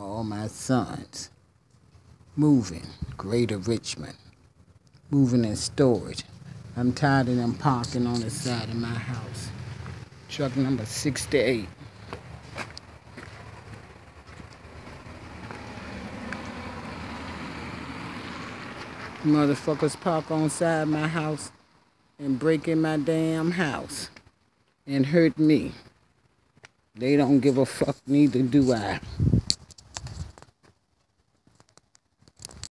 all my sons moving greater Richmond, moving in storage. I'm tired of them parking on the side of my house. Truck number 68. Motherfuckers park on side my house and break in my damn house and hurt me. They don't give a fuck, neither do I.